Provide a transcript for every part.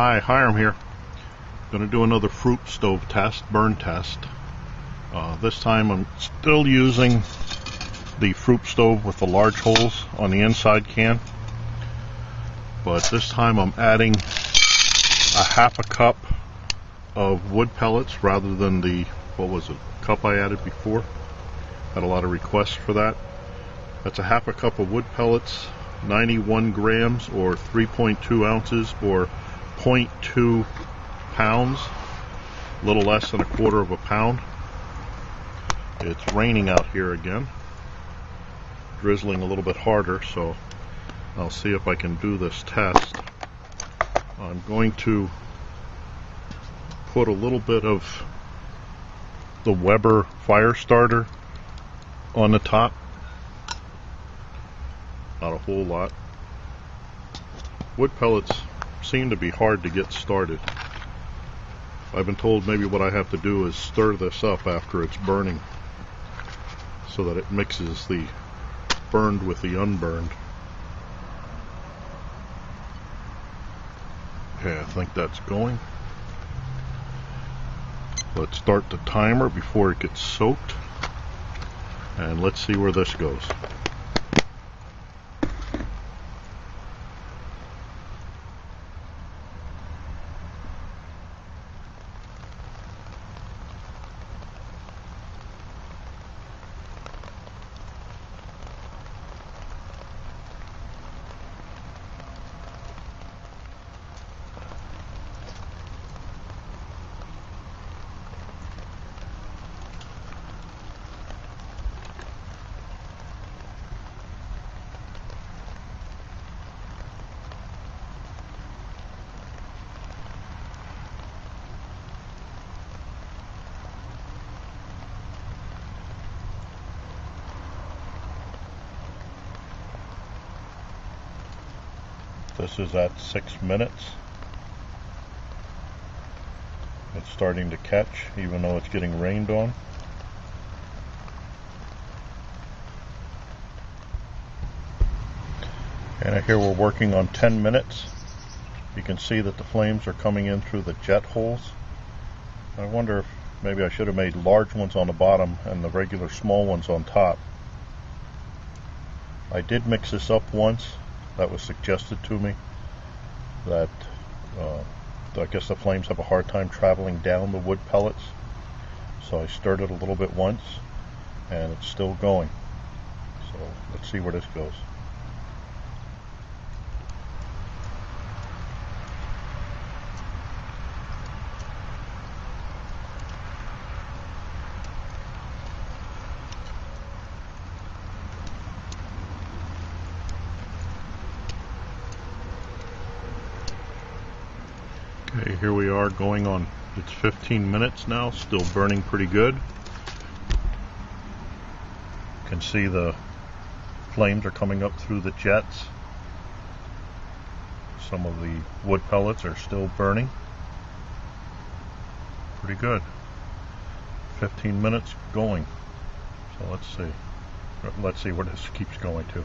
Hi, Hiram here. Going to do another Froup stove test, burn test. Uh, this time I'm still using the Froup stove with the large holes on the inside can. But this time I'm adding a half a cup of wood pellets rather than the, what was it, cup I added before. Had a lot of requests for that. That's a half a cup of wood pellets, 91 grams or 3.2 ounces or 0.2 pounds, a little less than a quarter of a pound. It's raining out here again, drizzling a little bit harder, so I'll see if I can do this test. I'm going to put a little bit of the Weber fire starter on the top. Not a whole lot. Wood pellets seem to be hard to get started. I've been told maybe what I have to do is stir this up after it's burning so that it mixes the burned with the unburned. Okay, I think that's going. Let's start the timer before it gets soaked and let's see where this goes. This is at six minutes. It's starting to catch even though it's getting rained on. And here we're working on 10 minutes. You can see that the flames are coming in through the jet holes. I wonder if maybe I should have made large ones on the bottom and the regular small ones on top. I did mix this up once that was suggested to me that uh, I guess the flames have a hard time traveling down the wood pellets. So I stirred it a little bit once and it's still going. So let's see where this goes. Okay, here we are going on, it's 15 minutes now, still burning pretty good. You can see the flames are coming up through the jets. Some of the wood pellets are still burning. Pretty good. 15 minutes going. So let's see. Let's see where this keeps going to.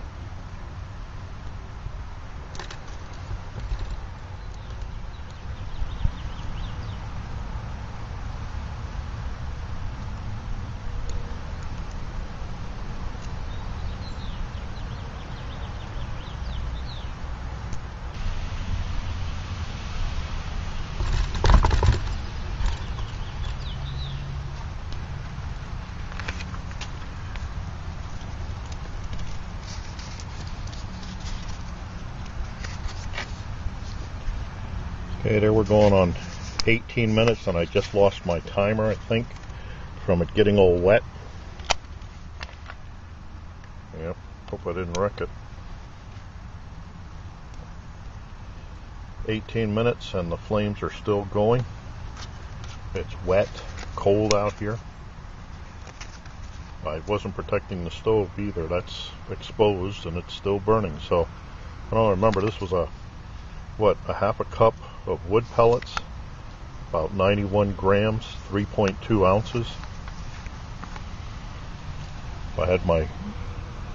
Okay, there we're going on 18 minutes and I just lost my timer, I think, from it getting all wet. Yep, hope I didn't wreck it. 18 minutes and the flames are still going. It's wet, cold out here. I wasn't protecting the stove either. That's exposed and it's still burning. So I don't remember. This was a what a half a cup of wood pellets, about 91 grams, 3.2 ounces. If I had my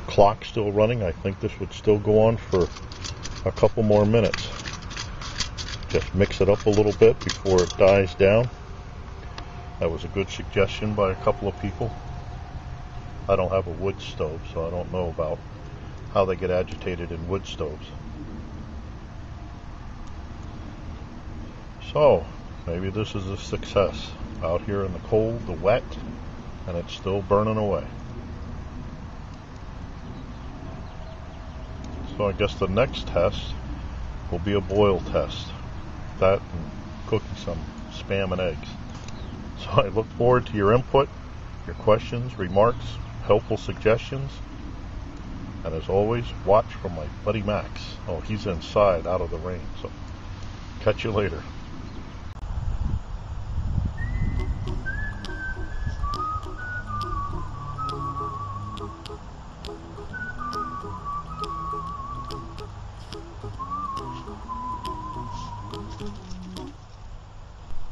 clock still running, I think this would still go on for a couple more minutes. Just mix it up a little bit before it dies down. That was a good suggestion by a couple of people. I don't have a wood stove, so I don't know about how they get agitated in wood stoves. So, maybe this is a success. Out here in the cold, the wet, and it's still burning away. So I guess the next test will be a boil test. That and cooking some spam and eggs. So I look forward to your input, your questions, remarks, helpful suggestions. And as always, watch for my buddy Max. Oh, he's inside out of the rain. So catch you later.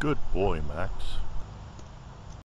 Good boy, Max.